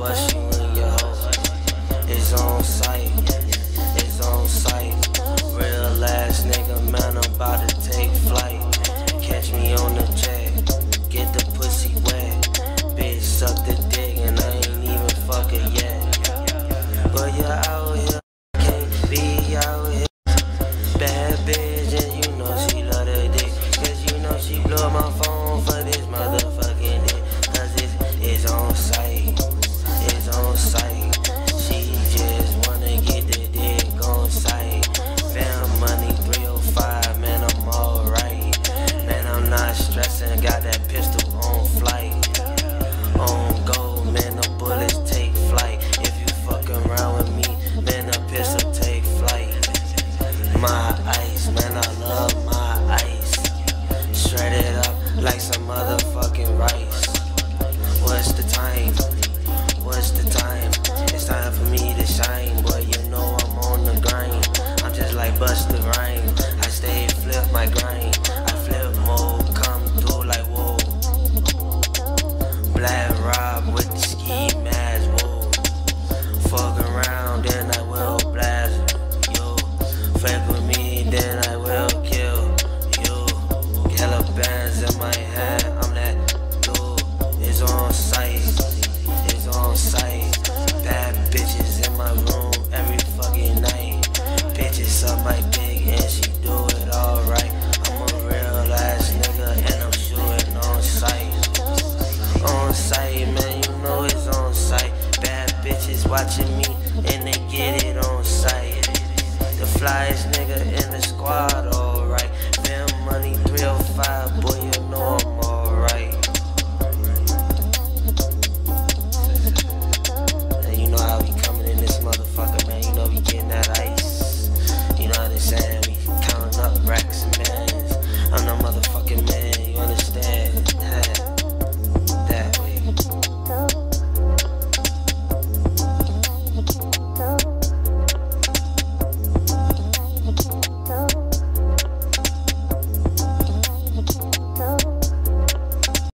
blushing in your hoes. It's on sight, it's on sight. Real ass nigga, man, I'm about to take flight. Catch me on the jet, get the pussy wet. Bitch, suck the dick, and I ain't even fucking yet. But you're out here, can't be out watching me and they get it on sight. The flyest nigga in the squad. Oh.